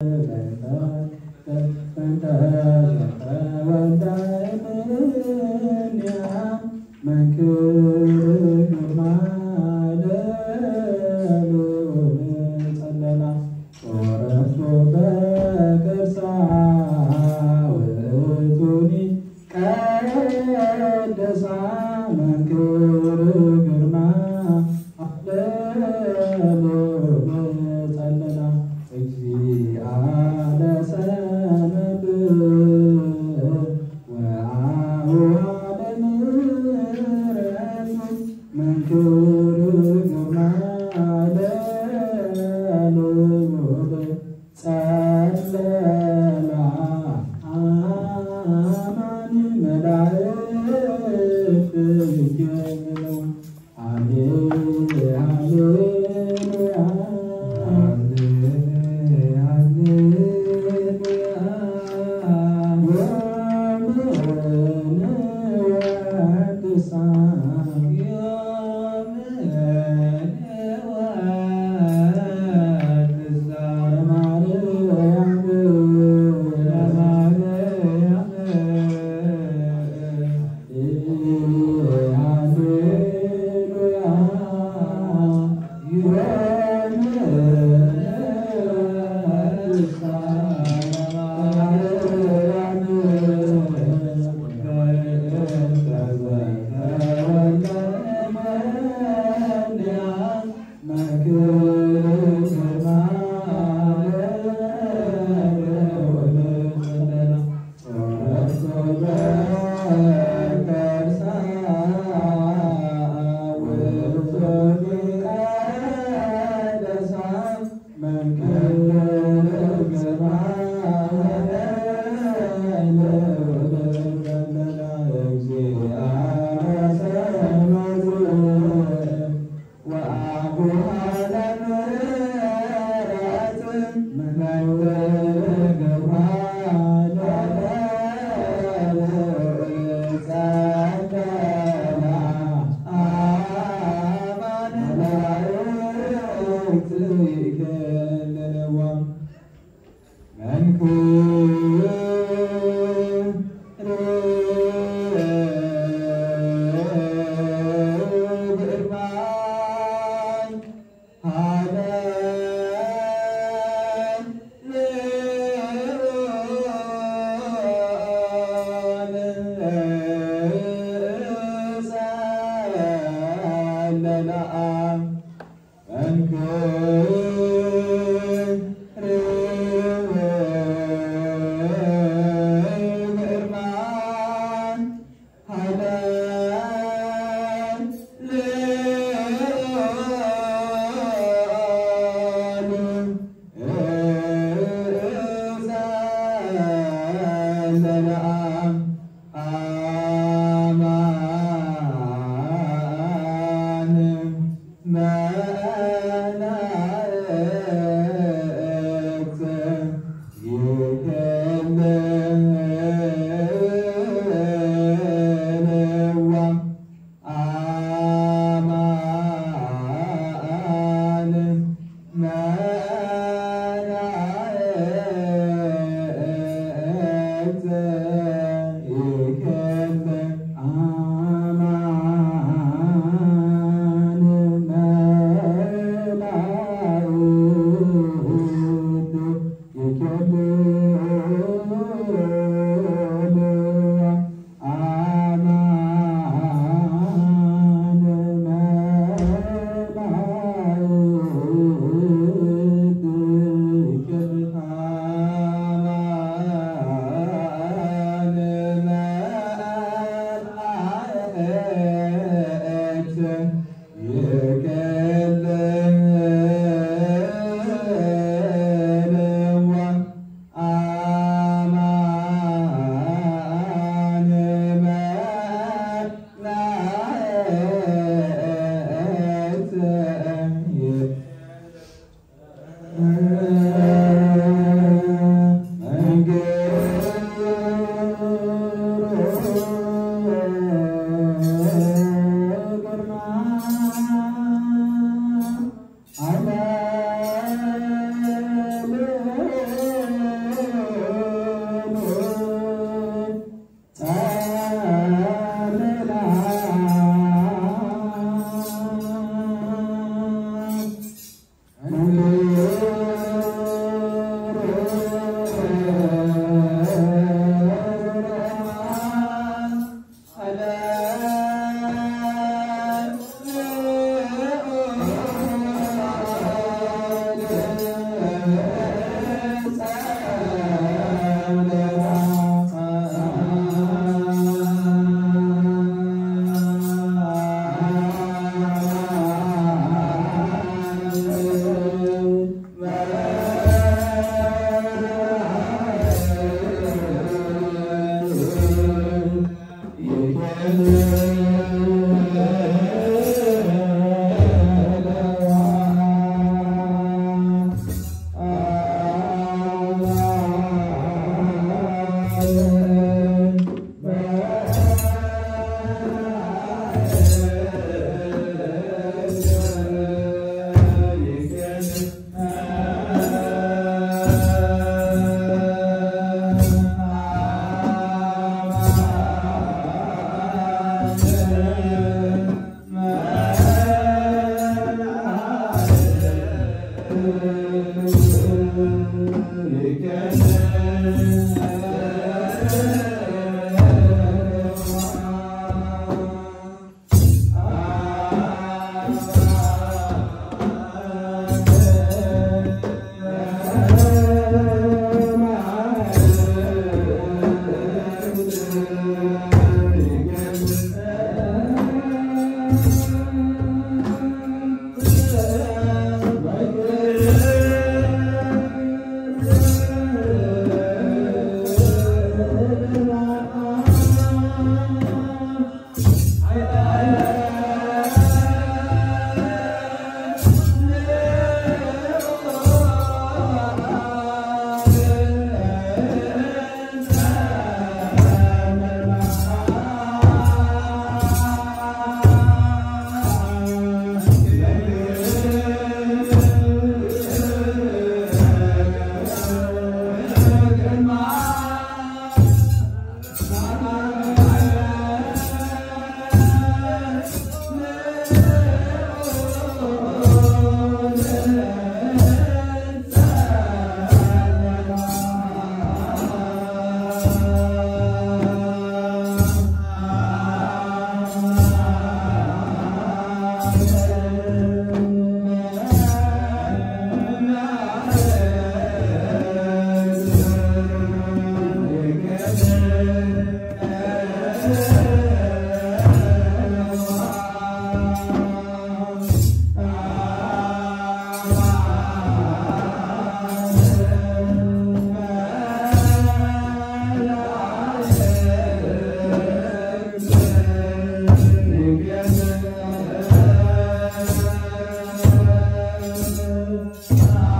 Thank you. Deus. Yeah. Ah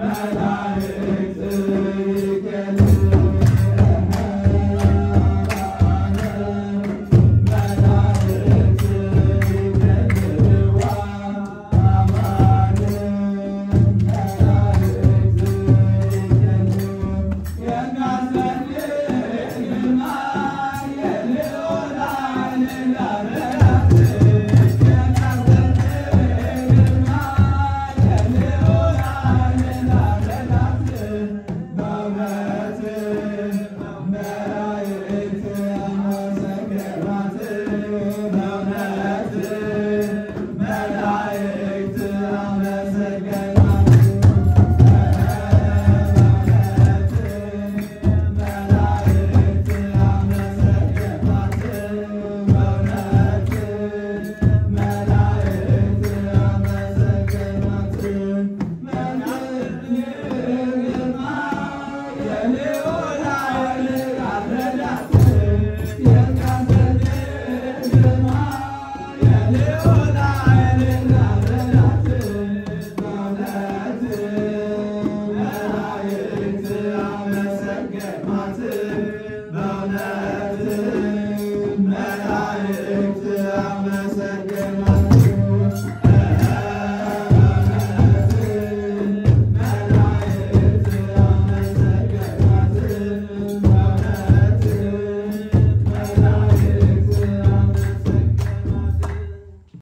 मैं